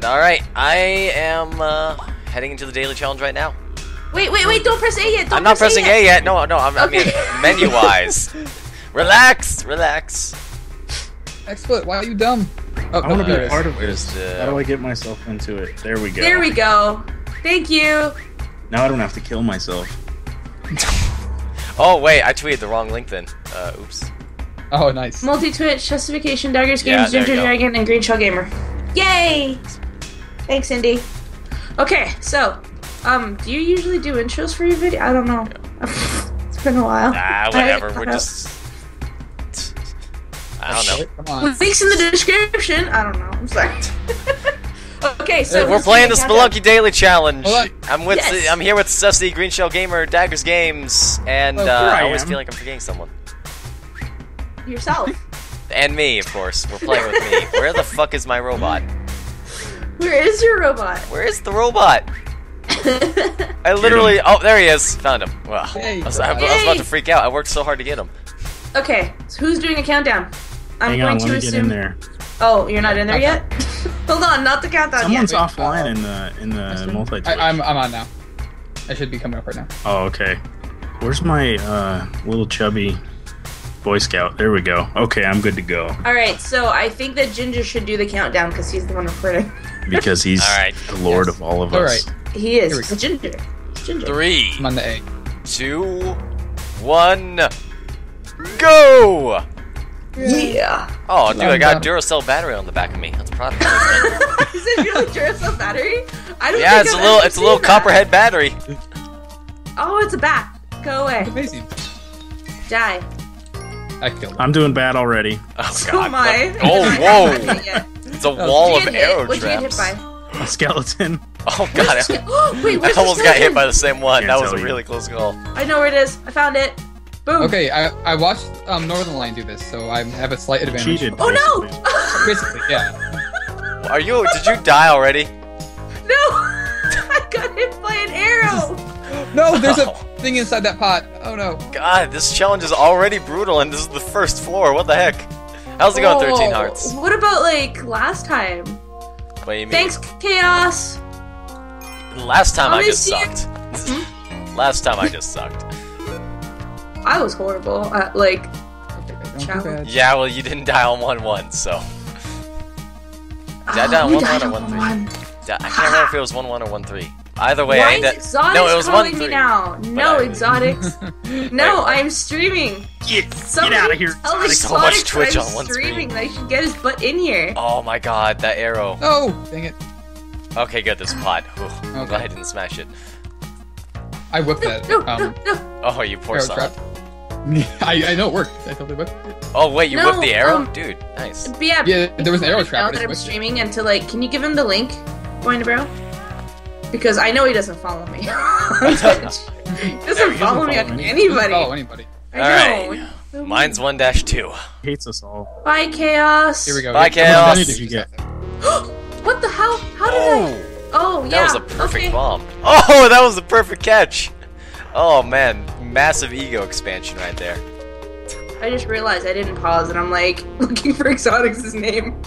And alright, I am uh, heading into the daily challenge right now. Wait, wait, wait! Don't press A yet. Don't I'm not press pressing A A yet. yet. No, no, I'm, I mean Okay. menu wise. relax, relax. Xfoot, why are you dumb? Oh, I want to be a part of this. uh, How do I get myself into it? There we go. There we go. Thank you. Now I don't have to kill myself. Oh wait, I tweeted the wrong link then. Uh, oops. Oh, nice. Multi Twitch, Justification, Daggers Games, there you Ginger. Dragon, and Green Shell Gamer. Yay! Thanks, Indy. Okay, so, um, do you usually do intros for your video? I don't know. it's been a while. Ah, whatever. We're just. I don't know. Come on. Links in the description. I don't know. I'm sorry. okay, so We're playing the doing countdown? Spelunky Daily Challenge. Hold I'm with Yes. I'm here with Cessy, Green Shell Gamer, Daggers Games, and Oh, uh, I I always feel like I'm forgetting someone. Yourself. And me, of course. We're playing with me. Where the fuck is my robot? Where is your robot? Where is the robot? I literally. Oh, there he is. Found him. Well, Hey, I, was, I was about to freak out. I worked so hard to get him. okay, so who's doing a countdown? I'm Hang going on, to let me get assume. in there. Oh, you're not in there Okay. yet? Hold on, not the countdown Someone's yet. Wait, offline uh, in the in the multi. I, I'm, I'm on now. I should be coming up right now. Oh, okay. Where's my uh, little chubby Boy Scout? There we go. Okay, I'm good to go All right, so I think that Ginger should do the countdown because he's the one recording. because he's All right. the lord Yes. of all of All us. right. He is. It's Ginger. It's Ginger. Three, I'm on the A. two, one, go! Yeah. Oh, dude, I got done. Duracell battery on the back of me. That's proud of me. is it really Duracell battery? I don't Yeah, think it's a I've little, it's a little seen that. copperhead battery. Oh, it's a bat. Go away. Amazing. Die. I killed him. I'm doing bad already. Oh So god. am I. Oh, whoa! It's a Oh, wall of you get hit? arrow What'd you hit traps. by? A skeleton. Oh god, I, Wait, I almost the got hit by the same one. Can't That was a tell you. really close call. I know where it is. I found it. Boom. Okay, I, I watched um, Northernlion do this, so I have a slight advantage. Cheated. Oh no! basically. Basically, yeah. Are you? Did you die already? no! I got hit by an arrow. No, there's a Oh. Thing inside that pot. Oh no. God, this challenge is already brutal, and this is the first floor. What the heck? How's it going, 13 Oh, hearts? What about like last time? What do you mean? Thanks, chaos. Last time I'll I just sucked. Hmm? Last time I just sucked. I was horrible at like. Okay, don't do Challenge. Yeah, well, you didn't die on 1 1, so. Did I Oh, die ah, on 1 1 died or on 1 3? one. I can't remember if it was 1 1 or 1 3. Either way, I Why ended is Exotix No, it was calling 1 me now? No, I- Exotix. no, I'm streaming. Get, Somebody get out of here. Tell Sonic. So much Exotix Twitch I'm on one streaming. screen. They should get his butt in here. Oh my god, that arrow. Oh, dang it. Okay, good, this pot. Whew, I'm Okay. glad I didn't smash it. I whipped No, that. no, um, no, no. Oh, you poor arrow son. I, I know it worked. I totally whipped it. Oh, wait, you No, whipped the arrow? um, Dude, nice. Yeah, Yeah, there was an arrow trap, Now I that just I'm whipped it. streaming and to like, can you give him the link, Boy Bro? Because I know he doesn't follow me. he doesn't he follow doesn't me on me. anybody. Oh, anybody. I know. Alright. Mine's 1 dash 2. Hates us all. Bye, chaos. Here we go. Bye, How Chaos. many Did you get? what the hell? How did I? Oh, Oh yeah. that was a perfect okay. bomb. Oh, that was a perfect catch. Oh man, massive ego expansion right there. I just realized I didn't pause, and I'm like looking for Exotix' name.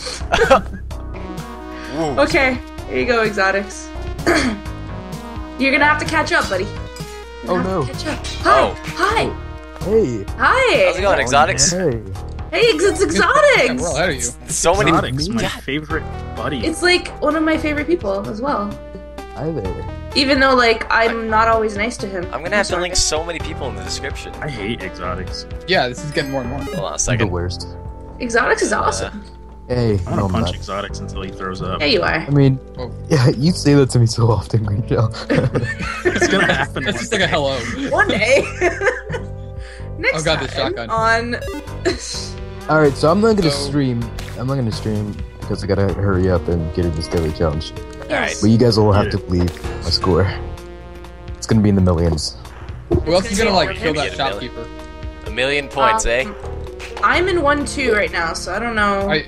Okay, here you go, Exotix. You're gonna have to catch up, buddy. You're Oh, gonna have to no. Catch up. Oh. Hi. Oh. Hi. Hey. Hi. How's it going, oh, Exotix? Hey. Hey, it's, it's Yeah, Exotix. we're all ahead of you. So many. Exotix, my God. favorite buddy. It's like one of my favorite people as well. Hi there. Even though like I'm not always nice to him. I'm gonna have to link so many people in the description. I hate Exotix. Yeah, this is getting more and more. Hold on a I'm the worst. Exotix is uh, awesome. Hey. I No, want I'm to punch not. Exotix until he throws up. Yeah, you are. I mean, Oh. yeah, you say that to me so often, Green Shell. It's gonna happen. It's one just like a hello. One day. Next Oh, God, this time shotgun. on. All right, so I'm not gonna So- stream. I'm not gonna stream because I gotta hurry up and get in this daily challenge. All right. But you guys will have to believe my score. It's gonna be in the millions. Who else is gonna like kill that get a million. shopkeeper? A million points, Um, eh? I'm in one two right now, so I don't know. I,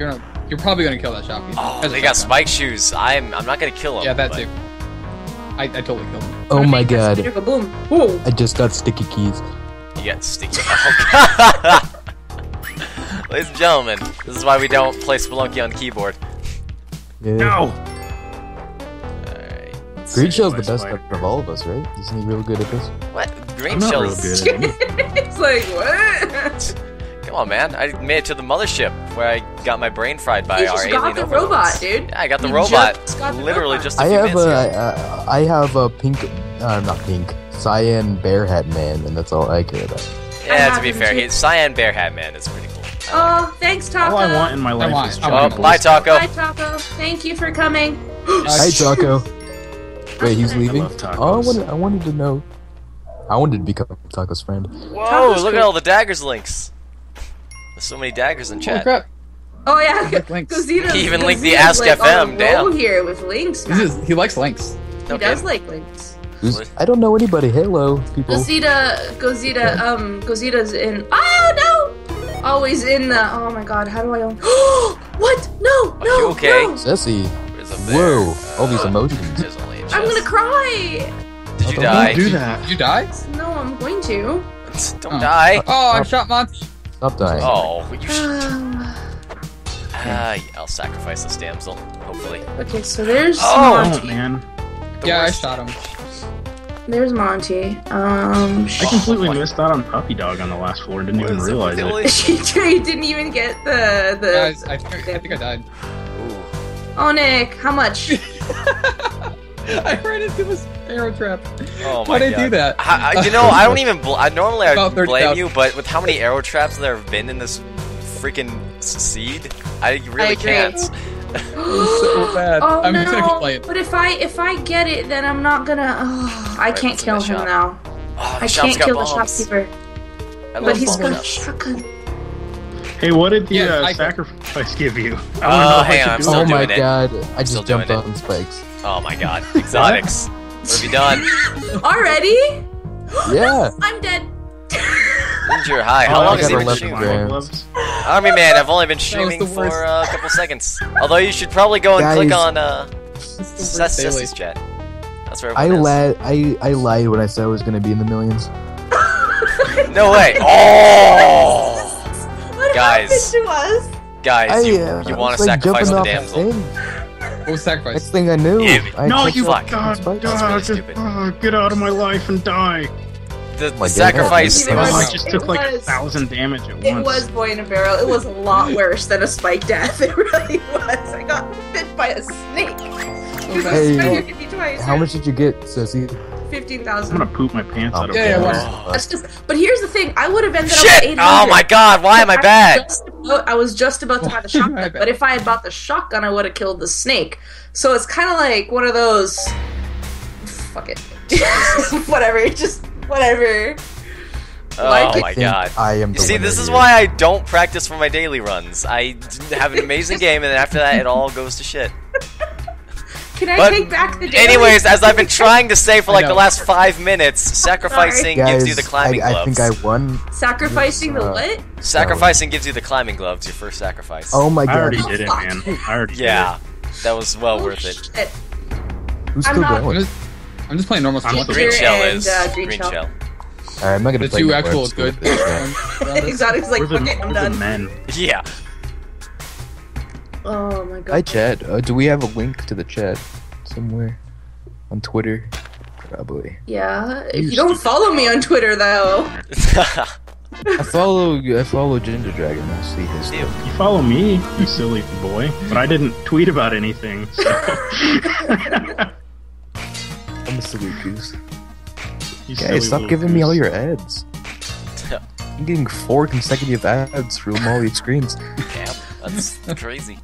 you're gonna, you're probably gonna kill that shopkeeper. Oh, Has they got shotgun. spike shoes. I'm. I'm not gonna kill him. Yeah, that but- too. I, I totally killed him. Oh my god! Boom. I just got sticky keys. You got sticky. Oh god. Ladies and gentlemen, this is why we don't play Spelunky on keyboard. Yeah. No. Green. Shell's the best spider. of all of us, right? Isn't he real good at this? What? Green I'm real Shell's. good at it's like what? Come on, man. I made it to the mothership where I got my brain fried by you our just alien got the overlords. robot, dude. Yeah, I got the You robot. just got the literally robot. just a I few have minutes a, ago. I, I have a pink, uh, not pink, cyan bear hat man, and that's all I care about. Yeah, I to be fair, him too. he, Cyan Bear Hat Man is pretty cool. Oh, thanks, Taco. All I want in my life want- is I Oh, want chocolate. a bye, Taco. Bye, Taco. Thank you for coming. Hi, Taco. Wait, he's I leaving? love tacos. Oh, I wanted, I wanted to know. I wanted to become Taco's friend. Whoa, Taco's look at all the daggers links. There's so many daggers in Holy chat. crap! Oh yeah, Like He even linked the Gazeta's, Ask like, on FM, damn. here with links. Man. is, he likes links. He Okay. does like links. I don't know anybody. Hello, people. Gazeta, Gazeta, um, Gazeta's in. Oh no! Always in the. Oh my god, how do I own? what? No, Are no, you okay? no! Sassy. There's a. Whoa, all these Uh, emotions. There's only a I'm gonna cry. Did you Don't die? do that. Did you die? No, I'm going to. Don't Oh. die. Oh, I Oh. shot Monty. Stop dying. Oh, you should. Um, Ah, I'll sacrifice this damsel. Hopefully. okay, so there's Oh. Monty. Oh man, The yeah, worst. I shot him. There's Monty. Um, I completely my- missed out on puppy dog on the last floor. and Didn't even is it realize it. the you didn't even get the the. Guys, I, think, I think I died. Ooh. Oh, Nick, how much? I ran into this arrow trap. Oh my Why'd I do that? I, I- you know, I don't even. Bl- I normally I About 30,000. blame you, but with how many arrow traps there have been in this freaking seed, I really agree. can't. so bad. Oh I'm just gonna keep no! playing. But if I if I get it, then I'm not gonna. Oh, I Right, can't kill him shop? now. Oh, I can't kill bombs. the shopkeeper. But he's bomb got a shotgun. Hey, what did the Yes, uh, sacrifice give you? I Uh, wanna know if hang should on, I'm still oh that. my it. god, I just jumped doing it. on spikes. Oh my god, Exotix. what have you done? Already? Yeah. I'm dead. Ninja high. How Oh, long I has he been 11 streaming? grams. Army man, I've only been was streaming for uh, a couple seconds. Although you should probably go and Guys. click on uh, It's the worst Sess- daily. Cessy's chat. That's where I lied. I, I lied when I said I was gonna be in the millions. No way. Oh, What Guys. happened to us? guys, I, you, uh, you want to like, sacrifice the damsel? Thing. What was sacrifice? Next thing I knew, Yeah, I No, jumped you off fuck. God, spikes. That's God, really just- stupid. uh, get out of my life and die. The, my the sacrifice. It It Oh, was- I was, just it took like a was- thousand damage at once. It was boy in a barrel. It was a lot worse than a spike death. It really was. I got bit by a snake. Because I Hey, spider hit me twice. How much did you get, Cessy? Fifteen I'm gonna poop my pants Oh, out of Yeah, yeah, well- That's just. But here's the thing. I would have ended up with Shit! eight hundred. Oh my god, why am I bad? Just about- I was just about to buy the Why am I shotgun, but if I had bought the shotgun, I would have killed the snake. So it's kind of like one of those. Fuck it. whatever. Just whatever. Oh Like- my I god. I am. You see, this is why I don't practice for my daily runs. I have an amazing game, and then after that, it all goes to shit. Can I But take back the daily? Anyways, as I've been trying to say for like the last five minutes, sacrificing Guys, gives you the climbing I, I gloves. think I won. Sacrificing the Uh, what? Sacrificing gives you the climbing gloves, your first sacrifice. Oh my god. I god. already did it, man. I already did yeah, that was well Oh, worth it. shit. Who's I'm still not- I'm just, I'm just playing normal I'm stuff. still- Green Here shell and, is uh, green green shell. shell. Alright, I'm not gonna The play two anymore, actual I'm just good. gonna finish that. Exotic's like, the, fuck it, I'm done. men. Yeah. Oh my god. Hi, Chad. Uh, do we have a link to the chat somewhere on Twitter? Probably. Yeah. If You you don't follow me on Twitter though. I follow. I follow Ginger Dragon. I see his. Ew. You follow me, you silly boy. But I didn't tweet about anything. So. I'm a silly goose. You silly Guys, stop little giving me all your ads. I'm getting four consecutive ads from all these screens. Damn, that's crazy.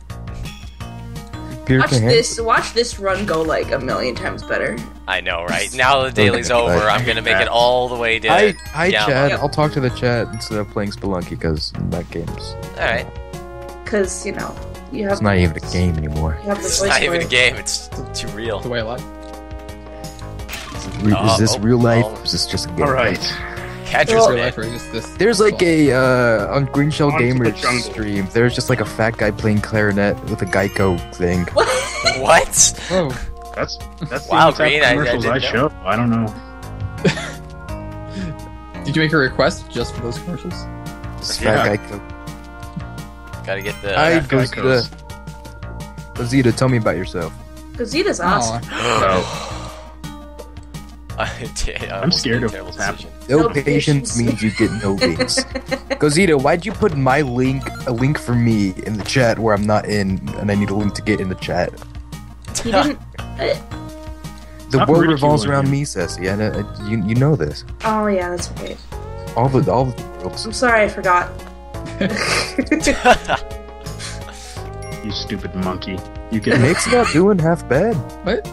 Peter Watch can this. Watch this run go like a million times better. I know, right? Now the daily's over. I'm gonna make it all the way to. Hi, hi, down. Chad. Yep. I'll talk to the chat instead of playing Spelunky because that game's All right. Cause you know you have. it's not even a game anymore. You have the It's not even a game. It's too real. The way I like. Re- Uh, is this oh, real life oh. or is this just a game? All right. Catcher's Well- mitt. life, or this. There's like a uh, on Green Shell On to the Gamers stream. There's just like a fat guy playing clarinet with a Geico thing. What? Oh, That's that's Wow, the exact Green, I- I commercials I, didn't show. I don't know. did you make a request just for those commercials? This Yeah. fat Geico. Gotta get the. I Fat goes Geicos. to Azita, tell me about yourself. Gazeta's awesome. Oh, I did. I I'm scared of terrible what's happening. Decision. No, No patience patience. means you get no links. Gozita, why'd you put my link, a link for me, in the chat where I'm not in, and I need a link to get in the chat? He didn't. The Stop world revolves around him. me, Sassy. I know, uh, you, you know this. Oh yeah, that's right. All the all the worlds. I'm sorry, I forgot. You stupid monkey. You get Nick's not doing half bad. what?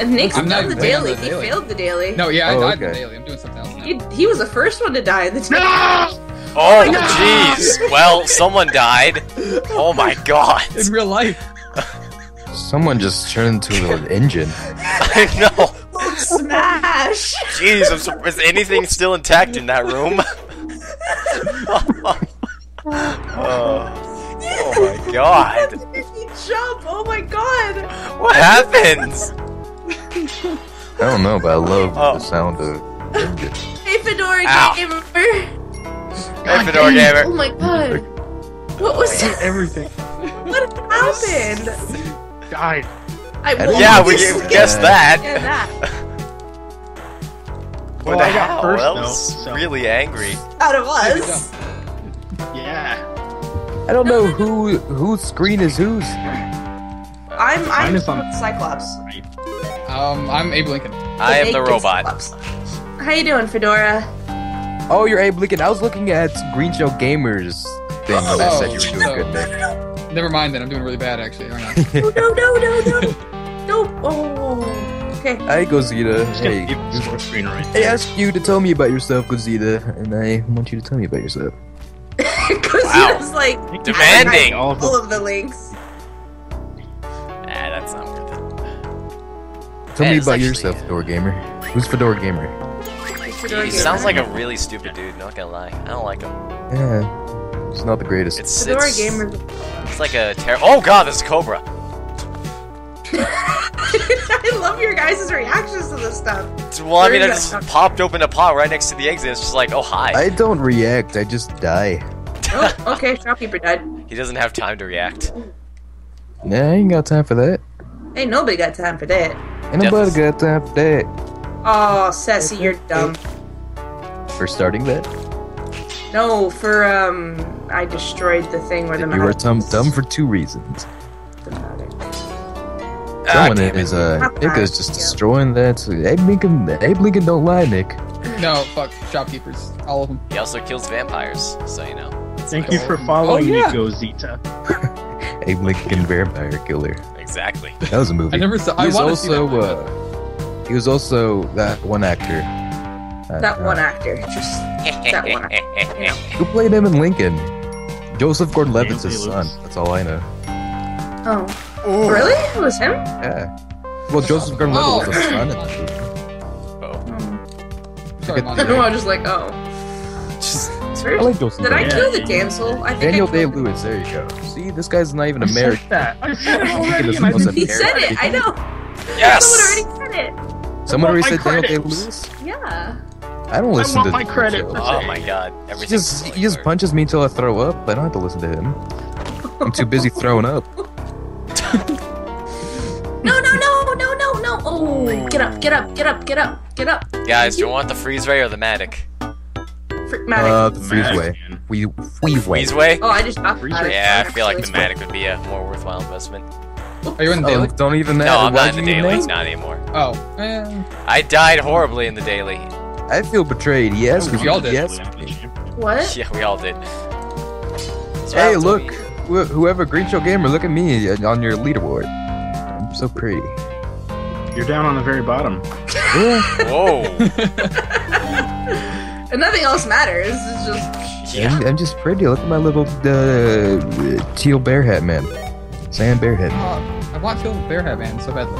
And Nick's I'm not done the even playing on daily. He failed the daily. No, yeah, I Oh, died in the okay. daily. I'm doing something else now. He, he was the first one to die in the daily. Oh, oh jeez. Well, someone died. Oh my god. In real life. Someone just turned into an engine. I know. Smash! Jeez, I'm sur- is anything still intact in that room? oh. oh my god. He jump! Oh my god! What happens? I don't know, but I love Oh. the sound of engine. Hey Fedora Ow. Gamer! Hey, Fedora Gamer! Oh my god! What was that? everything. What happened? Died. I don't Yeah, we just g- guessed Yeah, that. that. What the I got hell? first, That though, was so- really angry. Out of us. Yeah. I don't know who whose screen is whose. I'm I'm Mine is on- Cyclops. Um, I'm Abe Lincoln. I am the robot. How you doing, Fedora? Oh, you're Abe Lincoln. I was looking at Green Shell Gamers thing when I said you were doing Oh, good, Nick. Never mind then. I'm doing really bad actually. aren't I? No, no, no, no, no. no. Oh. Okay. Hi, Gozita. Just Hey, keep the screen right I asked you to tell me about yourself, Gozita, and I want you to tell me about yourself. Because Wow. like Demanding. All of all the, of the links. Tell Yeah, me about actually- yourself, Fedora Gamer. Who's Fedora Gamer? Fedora He Gamer. sounds like a really stupid dude, not gonna lie. I don't like him. Yeah, it's not the greatest. It's Fedora it's, Gamer. it's like a ter- Oh god, this is Cobra. I love your guys' reactions to this stuff. Well, I mean, I just popped open a pot right next to the exit. It's just like, oh hi. I don't react. I just die. Oh, okay. Shopkeeper died. He doesn't have time to react. Nah, I ain't got time for that. Ain't nobody got time for that. Ain't nobody got time for that. Oh, Sassy, you're dumb. For starting that, No, for um, I destroyed the thing where the you were dumb, dumb for two reasons. dramatic. Ah, One damn it. is uh, Nick is just yeah. destroying that. Abe Lincoln, Abe Lincoln don't lie, Nick. No, fuck shopkeepers, all of them. He also kills vampires, so you know. Thank you for following Oh, yeah. me, Gozita. Abe Lincoln Vampire Killer. Exactly. That was a movie. I never saw. He I was want to see that. also movie, uh, he was also that one actor. uh, That uh, one actor, just that one. Actor, you know. Who played him in Lincoln? Joseph Gordon-Levitt's his son. That's all I know. Oh, really? It was him? Yeah. Well, Joseph Gordon-Levitt was his son. In the movie. Oh. Oh. Sorry, Mom. I was just like, oh. I like Joseph. Did I kill the damsel? I think Daniel Day. Lewis. There you go. See, this guy's not even I said American. that. I said it already. and I didn't- He said it. I know. Yes. Someone already said it. Someone already want said my Daniel Day credits. Lewis. Yeah. I don't I listen want to. my credit show. for Oh my god. He Everything. just he just punches me until I throw up. I don't have to listen to him. I'm too busy throwing up. No, no, no, no, no, no. Oh, get up, get up, get up, get up, get up. Guys, do you want the freeze ray or the Mattock? Frick, Mattock. Uh, the freezeway. Man. We freeway. Freeze way? oh, I just talked Freeze about ray. Yeah, I feel like the Actually. Mattock would be a more worthwhile investment. Are you in the Oh, daily? don't even matter. No, I'm Why'd not in the daily. ask? Not anymore. Oh, eh, I died horribly in the daily. I feel betrayed. Yes, asked We all did. He asked me. What? Yeah, we all did. So Hey, look, wh- whoever Green Shell Gamer, look at me uh, on your leaderboard. I'm so pretty. You're down on the very bottom. Whoa. And nothing else matters. It's just. Yeah. I'm, I'm just pretty. Look at my little uh, teal bear hat man. Sand bear head. uh, I want to kill the bear hat man so badly.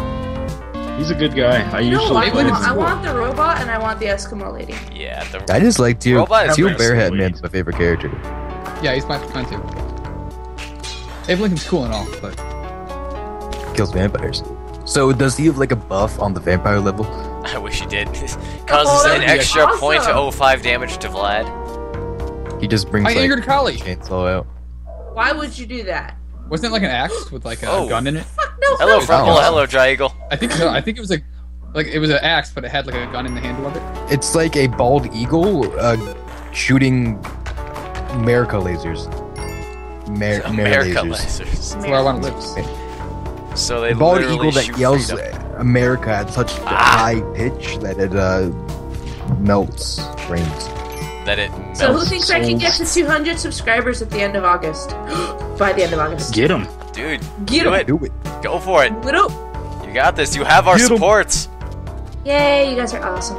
He's a good guy. I You know usually what? I Maybe want, I want the robot and I want the Eskimo lady. Yeah, the I just like teal, Robot teal bear hat sweet. man's my favorite character. Yeah, he's my mine too. Abe Lincoln's cool and all, but Kills vampires. So does he have like a buff on the vampire level? I wish he did. Causes Oh, an extra point to awesome. 05 damage to Vlad. He just brings I like angered Kali. chainsaw out. Why would you do that? Wasn't it like an axe with like a Oh. gun in it? Fuck no. Hello, no. Frumble. Oh. Hello, Dry Eagle. I think so. I think it was a like it was an axe, but it had like a gun in the handle of it. It's like a bald eagle uh, shooting America lasers. Mer- Mer- America lasers. lasers. That's where I want to live. So they A bald eagle that yells freedom. America at such a Ah. high pitch that it uh, melts brains. that it So who melts thinks I can get souls. to 200 subscribers at the end of August? By the end of August. Get them, Dude, Get do Do it. Go for it. What up? You got this. You have our Get 'em. support. Yay, you guys are awesome.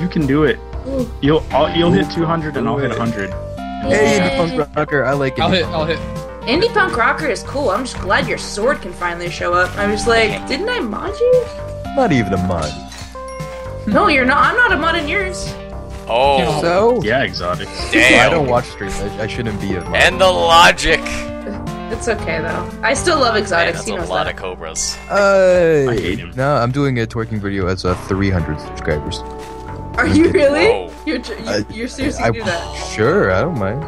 You can do it. Ooh. You'll I'll, you'll hit 200 and I'll hit 100. Hey, Yay. punk rocker, I like it. I'll hit. I'll hit. Indie Punk Rocker is cool. I'm just glad your sword can finally show up. I was like, didn't I mod you? Not even a mod. No, you're not. I'm not a mod in yours. Oh, So, Yeah, exotic. damn. I don't watch streams. I, I shouldn't be a mod. And the logic. It's okay though. I still love Man, Exotix. that's he a lot that. of cobras. Uh, I hate him. No, I'm doing a twerking video as uh, 300 subscribers. Are you really? Whoa. You're tr- you, I- you're seriously I, do that? Sure, I don't mind.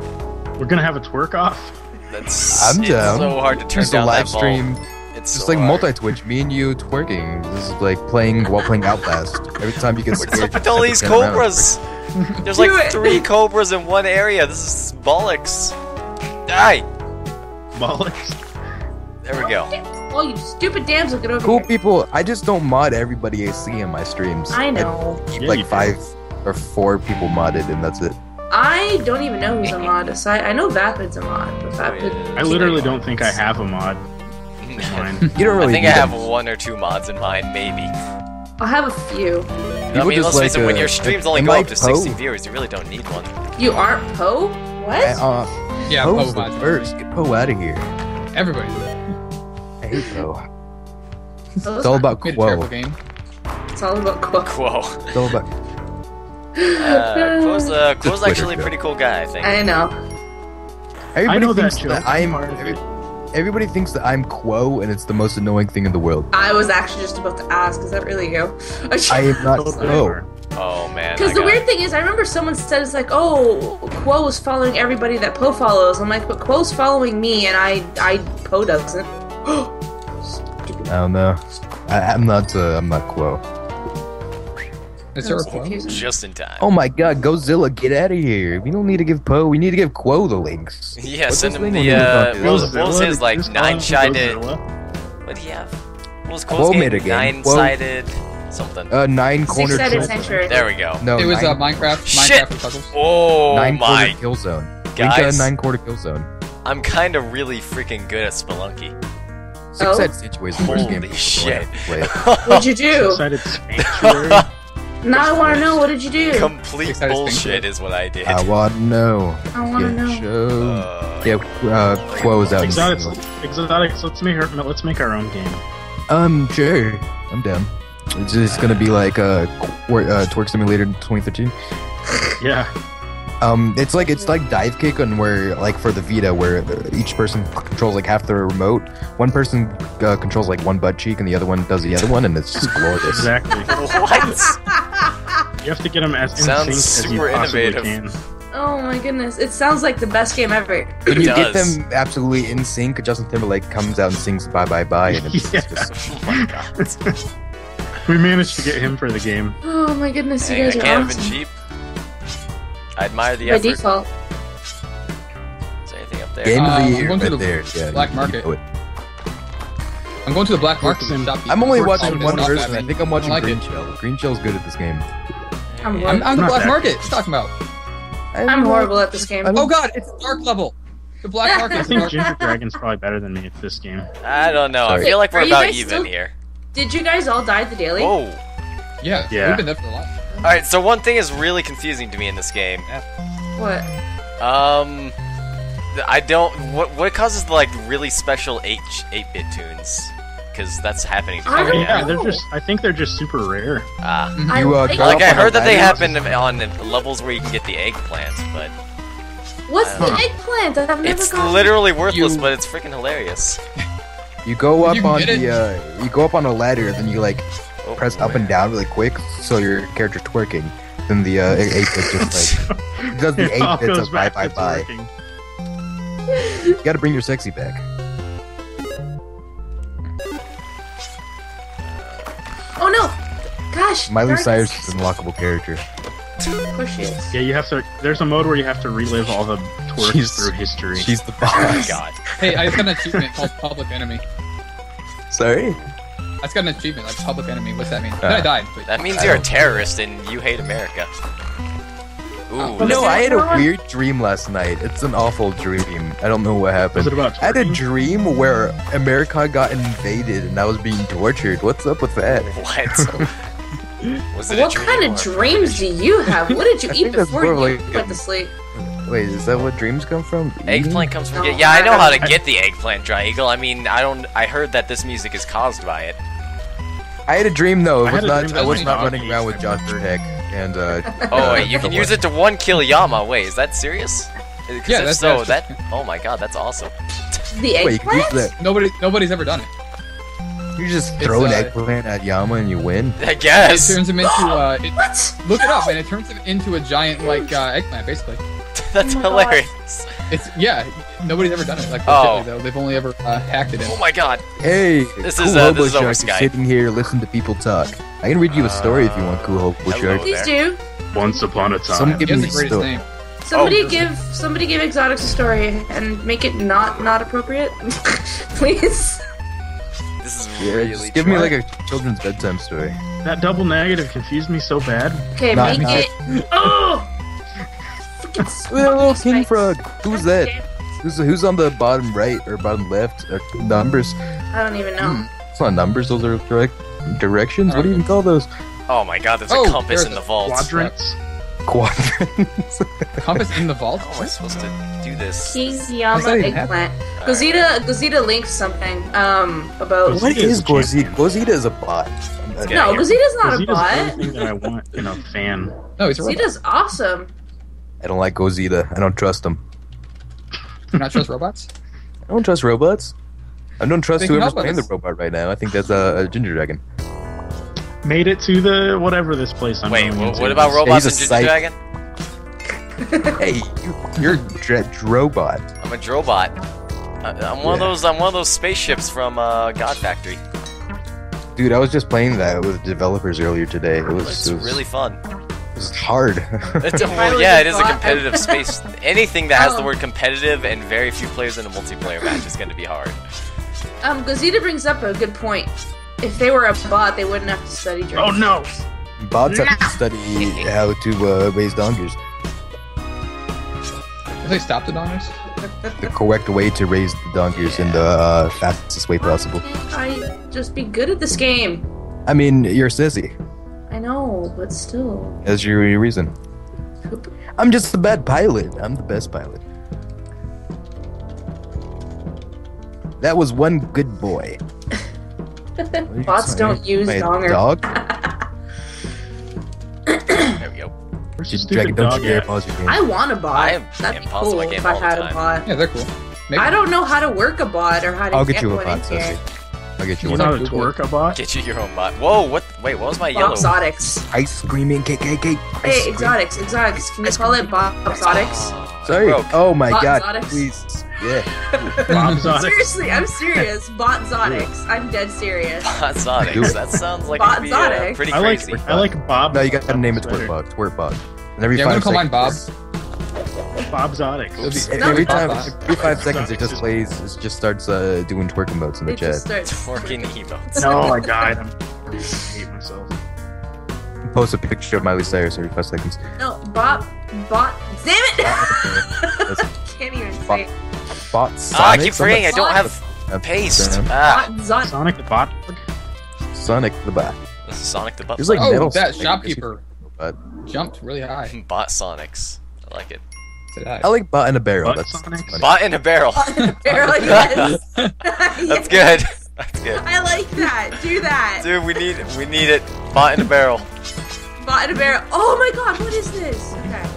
We're gonna have a twerk off. That's I'm down. it's so hard to turn Just a down live that ball. stream, It's just so like hard. multi-twitch. Me and you twerking. This is like playing while playing Outlast. Every time you get What's scared, up with you all these cobras? There's like it. three cobras in one area. This is bollocks. Die. Bollocks. There we go. Oh, you stupid damsel, get over Cool here. people. I just don't mod everybody I see in my streams. I know. keep Yeah, like you do. five or four people modded, and that's it. I don't even know who's a mod. So I, I know Vapid's a mod, but Vapid. yeah. I literally don't think I have a mod. in Mine. You don't really. I think I have them. one or two mods in mind, maybe. I'll have a few. I mean, just let's face like, it, when uh, your streams only go up to 60 Poe? viewers, you really don't need one. You aren't Poe? What? Uh, Yeah, Poe's Poe the first. Get Poe out of here. Everybody. I hate Poe. It's all about Made a Quo. game. It's all about Quo. Quo. It's all about. Uh, Quo's, uh, Quo's actually a pretty cool guy, I think. I know. Everybody I know thinks joke. that I'm. Part. Everybody thinks that I'm Quo, and it's the most annoying thing in the world. I was actually just about to ask, is that really you? I am not Totally Quo. Oh, man. Because the got- weird thing is, I remember someone said it's like, oh, Quo was following everybody that Poe follows. I'm like, but Quo's following me, and I, I Poe doesn't. I don't know. I, I'm not. Uh, I'm not Quo. Is That there a Quo? Just in time. Oh my God, Godzilla, get out of here! We don't need to give Poe. We need to give Quo the links. Yeah, What's send his him thing the, uh, the what was, what was his, like, Just call him nine-sided... What did he have? What was Quo Quo's game? made a game. Nine-sided... Something. Uh, nine corner. Six-sided sanctuary. there we go. No, It was nine, uh, Minecraft. Shit. Minecraft with puzzles. Oh, nine my... quarter kill zone. Link Guys. a nine quarter kill zone. I'm kind of really freaking good at Spelunky. Six-sided situation. First game. Holy people shit. have to play. What'd you do? Six-sided sanctuary. Now I want to know, what did you do? Complete bullshit is what I did. I want to know. I want to Yeah, know. show. Uh, yeah, uh, Quo is out. Exotix, Exotix. Let's make our let's make our own game. Um, sure. I'm down. It's just gonna be like uh, Qu- uh Twerk Simulator 2013. Yeah. Um, it's like it's like Divekick on where like for the Vita where each person controls like half the remote. One person uh, controls like one butt cheek and the other one does the other one, and it's just glorious. Exactly. what? You have to get them as in sync as you super possibly innovative. can. Oh my goodness. It sounds like the best game ever. When you get does. them absolutely in sync, Justin Timberlake comes out and sings "Bye Bye Bye," and it's Yeah. just Oh my god. We managed to get him for the game. Oh my goodness, you Dang, I guys can't are have been awesome. cheap. I admire the By effort. default. Is there anything up there? game of the um, I'm year going to right the there. Yeah, black you- you market. know it. I'm going to the black market. Sim- with shopkeepers. I'm only Works watching one It's not version. bad. I think I'm watching I like Green it. Shell. Green Shell's good at this game. I'm, Yeah. I'm, I'm the black market. What you talking about? I'm horrible at this game. Oh god, it's a dark level. The black market. I is think. Ginger Dragon's probably better than me at this game. I don't know. I feel like we're about guys even still- here. Did you guys all die the daily? Oh. Yeah, Yeah. We've been there for a while. Alright, so one thing is really confusing to me in this game. What? Um. I don't. What what causes the like really special 8 8 bit tunes? Because that's happening. To I me don't right now. Yeah, they're just. I think they're just super rare. Ah. I You, uh, like- Like I heard that they happen on the levels where you can get the eggplant, but What's the Huh. eggplant? I've never it's gotten literally worthless, You- but it's freaking hilarious. You go up You on get it. the uh, you go up on a ladder, then you like Oh, press up and down really quick, so your character's twerking. Then the uh, eight bit just like it does the It all eight bits goes of bye back bye to bye. twerking. You got to bring your sexy back. Oh no! Gosh. Miley darn it. Cyrus is an unlockable character. Of course she is. Yeah, you have to. There's a mode where you have to relive all the twerks She's- through history. She's the Oh my boss. god. Hey, I just got an achievement called Public Enemy. Sorry. I just got an achievement like Public Enemy. What's that mean? Uh, then I died. But That means I you're a don't- terrorist and you hate America. Ooh, Oh, No, I had a weird dream last night. It's an awful dream. I don't know what happened. Was it about I had a dream where America got invaded and I was being tortured. What's up with that? what? Was it What a kind of dreams do you have? What did you eat before you like- went to sleep? Wait, is that what dreams come from? Eggplant comes from. No. Yeah, I know how to get the eggplant dry eagle. I mean, I don't. I heard that this music is caused by it. I had a dream though. I It was not. I was was not running around with my Josh Burheck and. Uh, Oh wait, you can use it to one kill Yama. Wait, is that serious? Yeah, if that's- so, that's- that. Oh my god, that's awesome. The Wait, you can use eggplant? that. nobody, nobody's ever done it. You just It's, throw an uh, eggplant at Yama and you win. I guess. It turns him into uh, it, What? look it up, and it turns him into a giant like uh, eggplant. Basically, That's Oh my God. hilarious. It's yeah. Nobody's ever done it. Like Oh. legitimately, though, they've only ever uh, hacked it in. Oh my god. Hey, This cool is, uh, Hobo this is over Shark Skype. sitting here, listening to people talk. I can read you a story if you want, Cool Hobo hello. Shark. Please do. Once upon a time. Some give me the greatest story. name. Somebody Oh. give somebody give Exotix a story and make it not not appropriate, please. This is Yeah, really. just give me like a children's bedtime story. That double negative confused me so bad. Okay, Not- make not- it. Oh. Freaking Well, spikes. King Frog. Who's that? Who's who's on the bottom right or bottom left? Uh, numbers. I don't even know. It's not numbers. Those are direct directions. What do you even call those? Oh my god, there's a Oh, compass there's in the vault. Quadrants. Quadrants. Compass in the vault. How am I supposed to do this? King Does Yama that even eggplant. Gozita Gozita linked something um about. What is is a Gozita? Gozita is a bot. No, yeah. Gozita's not a bot. everything that I want in a fan. No, he's a robot. Gozita's awesome. I don't like Gozita. I don't trust him. Do you not trust robots? I don't trust robots. I don't trust They can whoever's playing the robot right now. I think that's a, a ginger dragon. Made it to the whatever this place I'm Wait, going wha- into what about robots he's and a Ginger psych- Dragon? hey, you, you're a dra- drobot. I'm a drobot. I- I'm one of those. I'm one of those spaceships from uh, God Factory. Dude, I was just playing that with developers earlier today. It was, It's it was really fun. It was hard. It's a, I well, yeah, it is a competitive space. Anything that has the Oh. word competitive and very few players in a multiplayer match is going to be hard. Um, Gozita brings up a good point. If they were a bot, they wouldn't have to study Oh no! Bots have to study how to uh, raise donkeys. Have they stopped the donors? The correct way to raise the donkeys in the uh, fastest way possible. Can't I just be good at this game? I mean, you're sissy. I know, but still. That's your, your reason. I'm just a bad pilot. I'm the best pilot. That was one good boy. Bots don't use My donger. Dog? There we go. Where's the Dragon, stupid don't dog you dare at? pause your game. I want a bot. I am That'd be cool if I all the had a bot. Yeah, they're cool. Maybe. I don't know how to work a bot or how to I'll get, get you a one bot, in here. Cessy. I'll get you You one. know how to twerk a bot? Get you your own bot. Whoa! What? Wait, what was my yellow? Bob Exotix. Ice creaming KKK. Hey, Exotix, Exotix. Can you call it Bob Exotix? Oh, Sorry. Oh my Bot god. Exotix. Please. Yeah. Bob Seriously, I'm serious. Bot Exotix. I'm dead serious. Bot Do That sounds like Bot it'd be uh, Sonics. pretty I like crazy. I like Bob. No, you gotta name it better. Twerkbot. Twerkbot. And every Yeah, I'm gonna call mine Bob. Seconds, Bob Exotix. It'll be- every time, every five seconds, it just Just- plays. It just starts uh, doing twerk emotes in the It chat. just starts. Twerking emotes. No, I died. I'm, I hate myself. Post a picture of Miley Cyrus every five seconds. No, Bot. Bot. Damn it! Can't even say. it. Bot. Ah, I keep forgetting I don't Sonic. have paste. Sonic. Ah, Bot Sonic the Bot. Sonic the bot. this is Sonic the Butt. There's like Oh, metal that Sonic. shopkeeper But jumped really high. Bot Sonics. I like it. Said. I like bot in a barrel. Butt That's Sonics? funny. Bot in a barrel. Barrel, yes. That's good. That's good. I like that. Do that. Dude, we need we need it. Bot in a barrel. Bot in a barrel. Oh my god, what is this? Okay.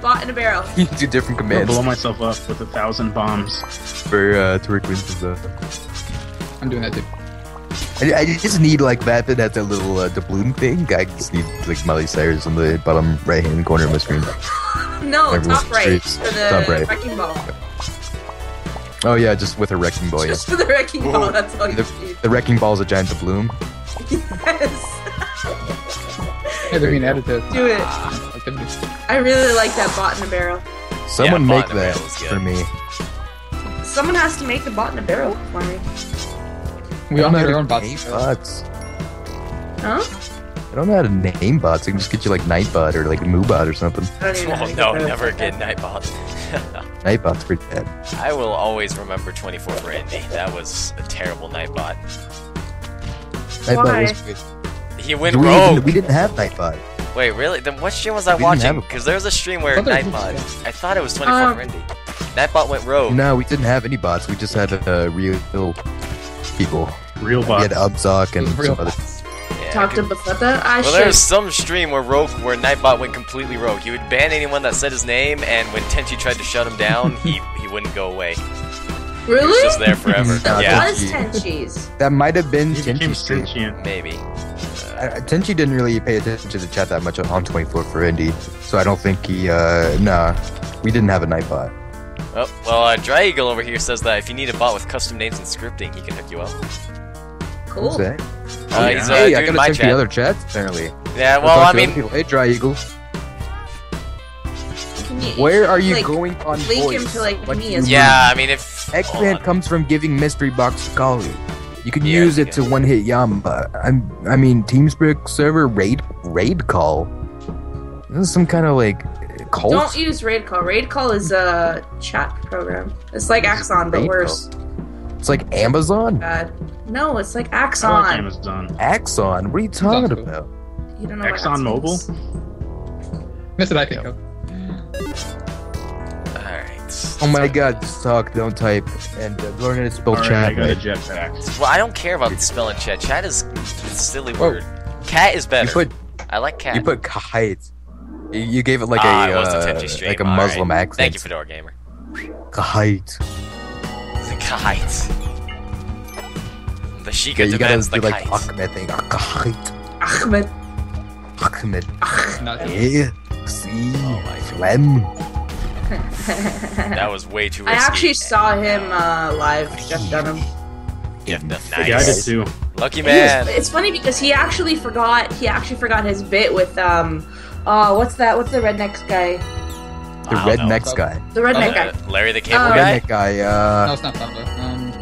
Bot in a barrel. You do different I'm gonna commands blow myself up with a thousand bombs. for uh, twerk wins and stuff. I'm doing that too. I, I just need like that that has that little uh, doubloon thing. I just need like Miley Cyrus on the bottom right hand corner of my screen. No, Everyone's top right. streets. For the Top right. wrecking ball. Oh yeah, just with a wrecking ball. Yeah. Just for the wrecking ball, that's all you The, need. the wrecking ball is a giant doubloon. Yes. Hey, they're being edited. Do it. I really like that bot in a barrel. Someone Yeah, make Bot in a that Barrel is good. for me. Someone has to make the bot in a barrel for me. We all don't need know our own how to bots. name bots. Huh? I don't know how to name bots. I can just get you like Nightbot or like Moobot or something. I don't even know. how Oh no, never get Nightbot. Nightbot's pretty bad. I will always remember 24 for Indy. That was a terrible Nightbot. Nightbot Why? was good. He went we, rogue. didn't, we didn't have Nightbot. Wait, really? Then what stream was I We watching? Because there was a stream where I thought there was Nightbot. I thought it was 24 Um, for Indy. Nightbot went rogue. No, we didn't have any bots. We just had a real people. Real We bot. had Ubzoc and Real some other. Yeah, Talk to good- Bethesda. I Well, should. there's some stream where Rogue, where Nightbot went completely rogue. He would ban anyone that said his name, and when Tenchi tried to shut him down, he he wouldn't go away. Really? He was Really? just there forever. That yeah, was Tenchi. Tenchi's. That might have been He Tenchi's stream. maybe. Uh, Tenchi didn't really pay attention to the chat that much on 24 for Indie, so I don't think he. uh Nah, we didn't have a Nightbot. Oh, well, uh, Dry Eagle over here says that if you need a bot with custom names and scripting, he can hook you up. Cool. Who's that? Uh, yeah. he's uh, hey, I doing gotta my check chat. the other chats apparently. Yeah, well, I mean, people. hey, Dry Eagle, you, where are you like, going on link voice? him to, like, What me as mean? yeah, I mean, if X-Man comes from giving mystery box to Kali. You can Yeah, use it to one hit Yama. I'm, I mean, TeamSpeak server raid raid call. This is some kind of like cult. Don't use Raid Call. Raid Call is a chat program. It's like Axon, but worse. It's like Amazon. Bad. No, it's like I like Axon. Amazon. Axon. What are you talking cool. about? You don't know Exxon Axon Mobil? is. That's what I think of. Alright. Oh my God! Just talk, don't type, and uh, learn how to spell Alright, I chat. got a jetpack. Well, I don't care about the spelling chat. Chat is a silly Whoa. word. Cat is You better. put I like cat. you put kite. You, you gave it like ah, a it was uh, Tenchi stream. like a All Muslim right. accent. Thank you, Fedora Gamer. Kite. The kite. The Sheikah Yeah, you gotta demands do the like kite. Achmed thing. Ah, Kite. Achmed. Achmed. Not Yeah. See. Oh. That was way too I actually saw him uh, live, Jeff Dunham. Yeah, no- Yeah, I did nice. too. Lucky He was- man. it's funny because he actually forgot. He actually forgot his bit with um. Uh, what's that? What's the redneck guy? The I don't know. redneck guy. The redneck Uh, guy. Larry the Cable Uh, Guy. Redneck guy. No, Uh, it's not Pablo. Um,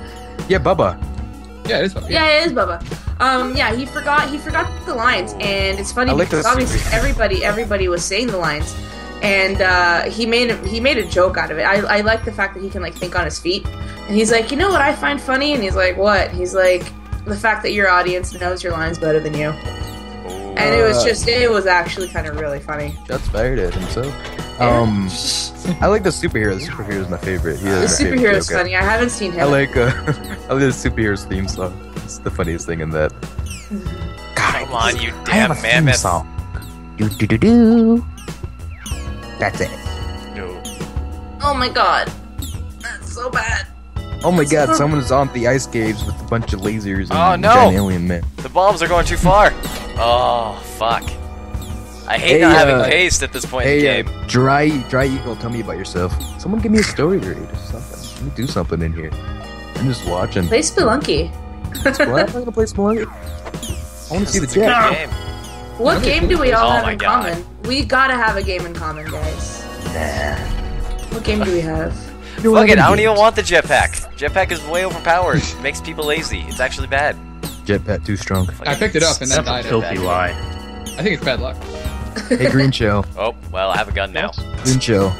yeah, Bubba. yeah, it is Pablo. Yeah, it is Bubba. Um, yeah, he forgot. He forgot the lines, and it's funny I like because the obviously secret. everybody, everybody was saying the lines, and uh, he made a, he made a joke out of it. I, I like the fact that he can like think on his feet, and he's like, you know what I find funny, and he's like, what? He's like, the fact that your audience knows your lines better than you, and it was Uh, just, it was actually kind of really funny. Shots fired at himself. Um, I like the superhero. The superhero is my favorite. He the is my favorite superhero is joke. funny. I haven't seen him. I like uh, I like the superhero's theme song. It's the funniest thing in that. Come on, you I have damn a theme mammoth. song. Do do do do. That's it. No. oh my god, that's so bad. Oh my god, someone is on the ice caves with a bunch of lasers and Oh, no. giant alien men. The bombs are going too far. Oh, fuck. I hate Hey, not having uh, paste at this point in the Hey, game. uh, dry, dry eagle, tell me about yourself. Someone give me a story to read or something. Let me do something in here. I'm just watching. Play Spelunky. what? I'm gonna play Spelunky. I want to see the It's a chat. game. What game do we all Oh have in God. common? We gotta have a game in common, guys. Nah. What game do we have? Fuck it, I don't even want the jetpack. Jetpack is way overpowered. It makes people lazy. It's actually bad. Jetpack too strong. I picked it up and then That's a died. filthy lie. I think it's bad luck. Hey, Green Shell. Oh, well, I have a gun now. Green Shell.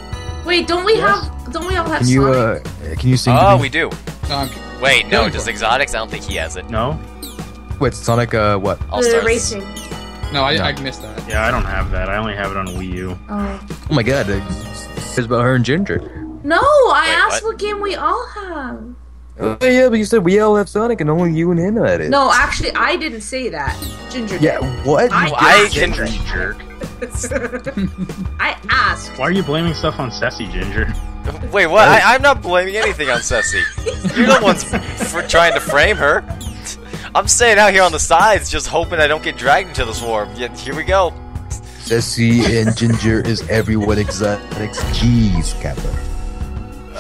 Wait, don't we Yes. have? Don't we all have Can you Sonic? uh, can you sing? to Oh, me? we do. No, I'm, Wait, no, Going does for. Exotix? I don't think he has it. No? Wait, Sonic. Uh, what? All the stars. racing. no, I, No. I missed that. Yeah, I don't have that. I only have it on Wii U. Oh. Oh my god, it's about her and Ginger. No, I Wait, asked what? what? game we all have. Oh yeah, but you said we all have Sonic and only you and him had it. No, actually, I didn't say that. Ginger. Yeah, what? I- I Ginger, you jerk. I asked. Why are you blaming stuff on Sassy Ginger? Wait, what? I, I'm not blaming anything on Cessy. You're the ones for trying to frame her. I'm staying out here on the sides, just hoping I don't get dragged into the swarm. Yet here we go. Sassy and Ginger is everyone Exotix cheese, Kappa.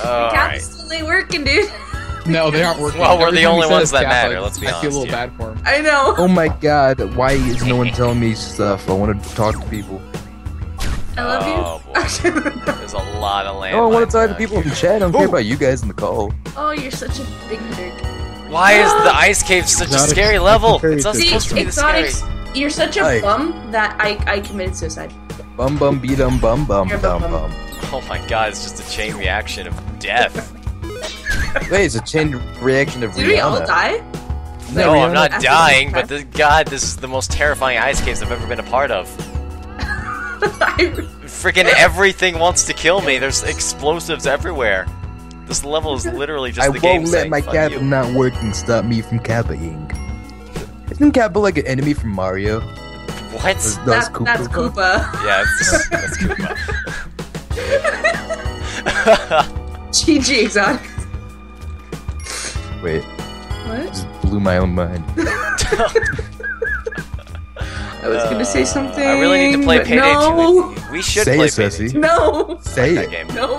All Cap's right. still ain't working, dude. No, they aren't working. Well, we're Every the only ones that Kappa, matter, let's be I feel a little here. bad for him. I know. Oh my god, why is no one telling me stuff? I want to talk to people. I love Oh, you. There's a lot of land. Oh, I want to talk to people in the chat. I don't care about you guys in the call. oh, you're such a big jerk. Why is the ice cave such a scary level? It's not to- See, supposed to be this scary. you're such a Hi. bum that I, I committed suicide. Bum bum be dum bum bum You're a dum bum bum. Oh my god, it's just a chain reaction of death. Wait, it's a chain reaction of Did we all die? No, I'm not After dying, but the, god, this is the most terrifying ice caves I've ever been a part of. Freaking everything wants to kill me. There's explosives everywhere. This level is literally just I the game won't let saying, my "Fuck Kappa you." not working stop me from Kappaing. Isn't Kappa like an enemy from Mario? What? That's, that's Koopa. that's Koopa. Yeah, it's, that's Koopa. GG Exotix. Wait, What? just blew my own mind. I was gonna say something. Uh, I really need to play but Payday no. 2. We should Say play it, Payday Cessy. 2. No. Say that it. game. No.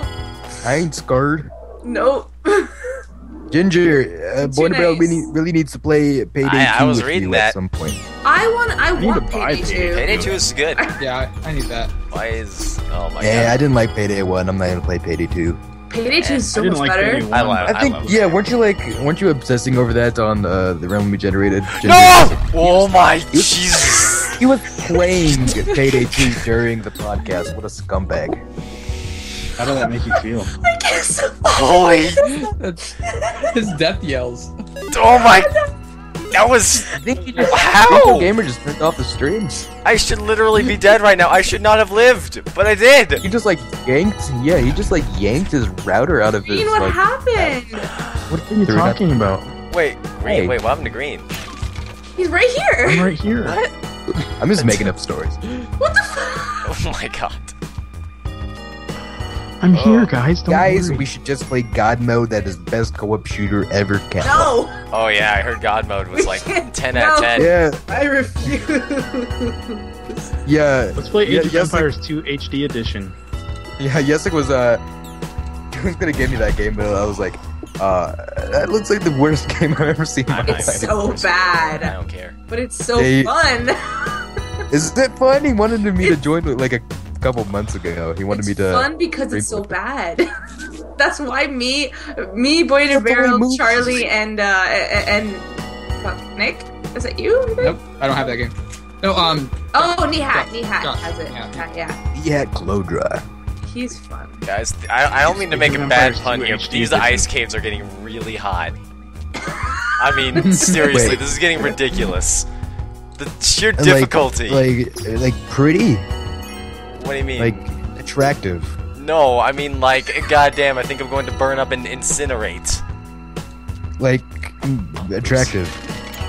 I ain't scared. No. Ginger, uh, Too Boy Bell nice. really, really needs to play Payday I- I 2 was with reading you that. at some point. I want. I, need want to buy Payday Payday. two. Payday 2 is good. Yeah, I, I need that. Why is. Oh my god. Yeah, I didn't like Payday 1. I'm not gonna play Payday 2. Payday two is so I didn't much like better. I one, love I think, love yeah, weren't you like, weren't you obsessing over that on uh, the realm we generated? Ginger? No! Oh my Jesus. He was playing Payday 2 during the podcast. What a scumbag. How did that make you feel? I guess. Holy. That's his death yells. Oh my. That was. I think he just, How? Rico Gamer just turned off the streams. I should literally be dead right now. I should not have lived, but I did. He just like yanked, yeah, he just like yanked his router out of his Ian, what like. happened? What are you They're talking about? Wait, green. Hey. Wait, what happened to green? He's right here. I'm here. right here. What? I'm just making up stories. What the? F- Oh my god. I'm Oh. here, guys. Don't Guys, worry. we should just play God mode. That is the best co-op shooter ever. Cat. no. Oh yeah, I heard God mode was We like can't- 10 out of 10. Yeah, I refuse. yeah, Let's play Yeah, Age of yes, Empires 2 HD edition. yeah. Yesik was uh, he was gonna give me that game, but I was like, uh, that looks like the worst game I've ever seen. in my It's life. so bad. I don't care. but it's so They- fun. Is it fun? He wanted me to join like a couple months ago. He wanted it's me to. fun because it's so reboot. bad. That's why me, me, Boy That's and Barrel, Charlie, and uh, and fuck, Nick. Is that you? Nope, I don't have that game. No, um, Oh, Nihat. Josh, Nihat Josh, has it. yeah. Yeah, yeah. He had glow dry. He's fun. Guys, I, I don't mean to make a bad pun 2 here, but these ice caves are getting really hot. I mean, seriously, this is getting ridiculous. The sheer difficulty. Like, like, like pretty, what do you mean? like attractive. no, I mean like, goddamn, I think I'm going to burn up and incinerate. Like attractive.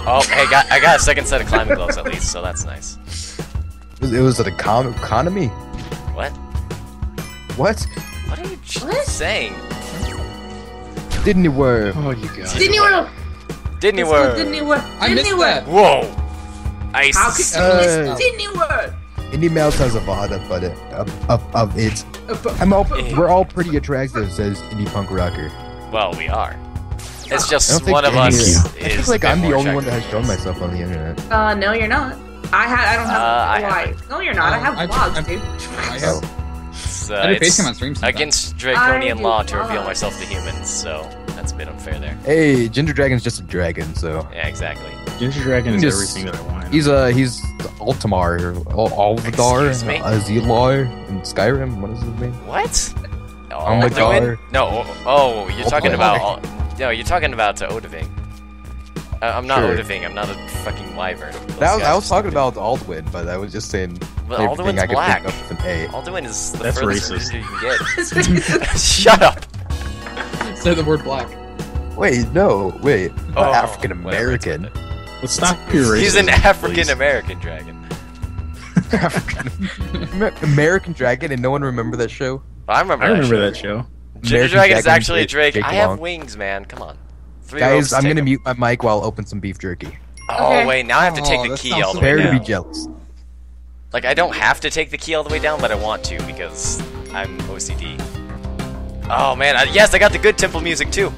Oh, hey, got, I got a second set of climbing gloves at least, so that's nice. It was, it was an econ- economy. What? What? What are you j- What? saying? Didn't it work? Oh, you guys. Didn't you work? Didn't you Let's work? Didn't you work? I Didn't missed you work? that. Whoa! Ice. How could you Uh, miss? Didn't you work? Indie Mouse has a VOD but it of, of, of it. I'm all, we're all pretty attractive, says Indie Punk Rocker. Well, we are. It's just don't think one of any- us I feel like I'm the only one that has shown myself on the internet. Uh, no, you're not. I had. I don't have. Uh, I why? haven't. No, you're not. I Um, have I- vlogs, I- dude. I have. Oh. It's, uh, I do it's facecam on stream sometimes. against draconian law to reveal myself to humans, so that's a bit unfair there. Hey, Ginger Dragon's just a dragon, so Yeah, exactly. Ginger Dragon is Just- everything that I wanted. he's uh he's Altamar, Al- Alvadar, Excuse me? Azelar in Skyrim. What is his name? What? Oh my God. No. Oh, you're talking about. Al- no, you're talking about uh, Odahviing. Uh, I'm not Sure. Odahviing. I'm not a fucking wyvern. Those That was, guys I are was talking stupid. about Alduin, but I was just saying But everything Alduin's I could black. think of with an A. Alduin is the That's furthest racist. you can get. Shut up. Say the word black. Wait, no, wait, Oh, African whatever, American. Let's stop your racism. He's an. African American dragon. Amer- American Dragon, and no one remember that show. I remember. I remember that. that show. Ginger American Dragon is Dragon, actually a Jake- drake. Jake I have Long. wings, man. Come on. Three Guys, I'm take gonna 'em. mute my mic while I open some beef jerky. Oh Okay. wait, now I have to take Oh, the key sounds all the so way Prepare to be jealous. Like I don't have to take the key all the way down, but I want to because I'm OCD. Oh man, I, yes, I got the good temple music too.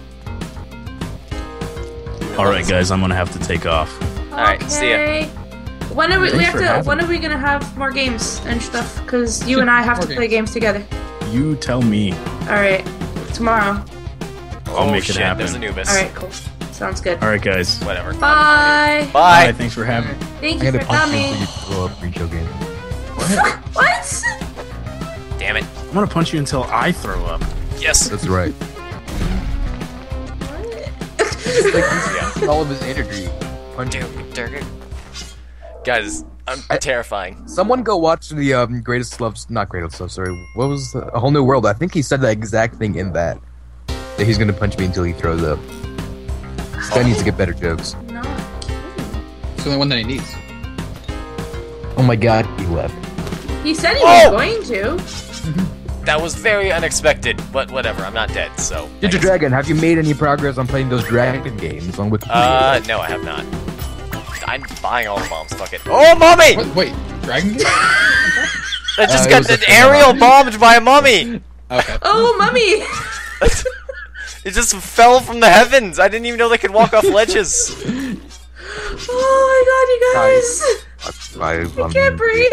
All right, guys, I'm gonna have to take off. Alright, see ya. Okay. When are we? we Thanks have for to. having When are we gonna have more games and stuff? Because you and I have to More play games together. You tell me. All right. Tomorrow. I'll oh make it shit, happen. there's Anubis. All right. Cool. Sounds good. All right, guys. Whatever. Bye. Bye. Bye. Thanks for having me. Thank I you gotta for punch you coming. until you blow up pre-show game. What? Damn it. I'm gonna punch you until I throw up. Yes. That's right. Yeah. All of his energy. Punch him. Guys, I'm I- terrifying. Someone go watch the um, Greatest Loves, not Greatest Love, sorry. What was the, A Whole New World? I think he said that exact thing in that. That he's gonna punch me until he throws up. This guy needs to get better jokes. No. It's the only one that he needs. Oh my god, he left. He said he Oh! was going to. That was very unexpected, but whatever. I'm not dead, so. I Ninja Dragon, have you made any progress on playing those Dragon games on Wikipedia? Uh, no, I have not. I'm buying all the bombs. Fuck it. Oh, mummy! What? Wait, Dragon Game? I just Uh, got was an aerial bombed by a mummy. Okay. Oh, mummy! It just fell from the heavens. I didn't even know they could walk off ledges. Oh my god, you guys! I, I can't breathe.